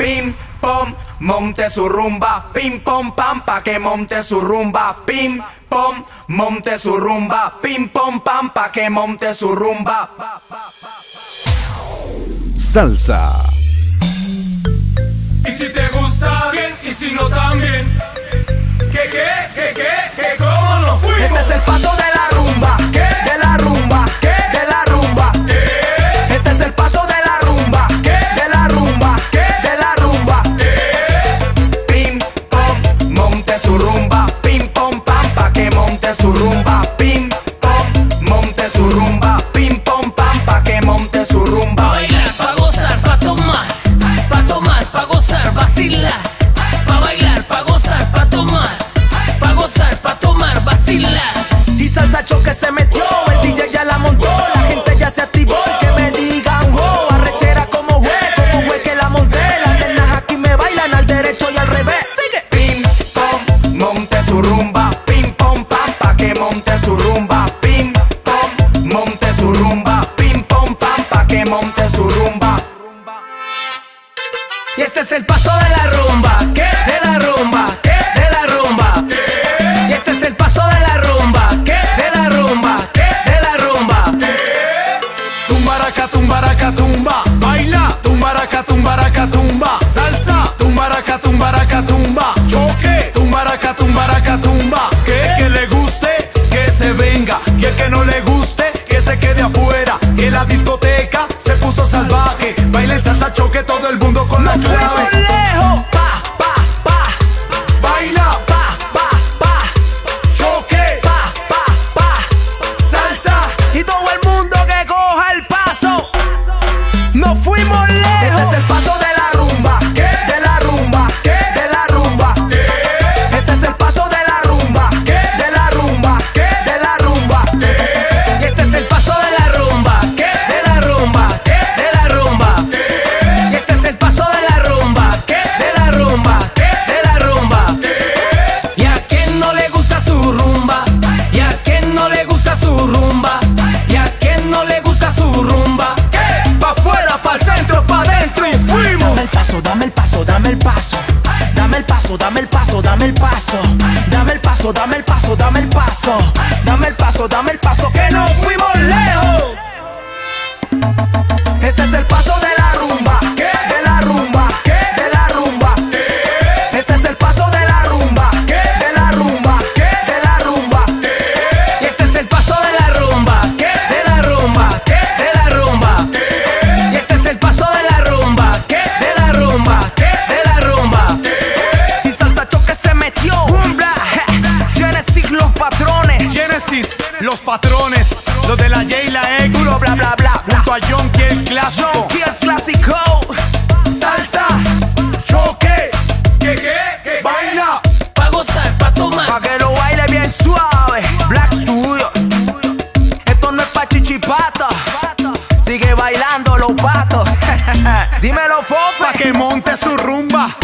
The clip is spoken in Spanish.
pim, pom, monte su rumba, pim, pom, pam, pa' que monte su rumba, pim, pom, monte su rumba, pim, pom, pam, pa' que monte su rumba. Salsa. Y si te gusta bien, y si no también. Que, que, que, que, que, cómo nos fuimos. Este es el pato de que se metió, el DJ ya la montó, la gente ya se activó. Y que me digan, wow, oh, arrechera como juez, como juez que la monté. Las nenas aquí me bailan al derecho y al revés. Sigue. Pim, pom, monte su rumba. Pim, pom, pam, pa' que monte su rumba. Pim, pom, monte su rumba. Pim, pom, pam, pa' que monte su rumba. Y este es el paso de la rumba. ¿Qué? tumba, Catatumba, aracatumba dame el paso, dame el paso. Dame el paso, dame el paso, dame el paso. Dame el paso, dame el paso, que nos fuimos. Dímelo, Fofa. Pa' que monte su rumba.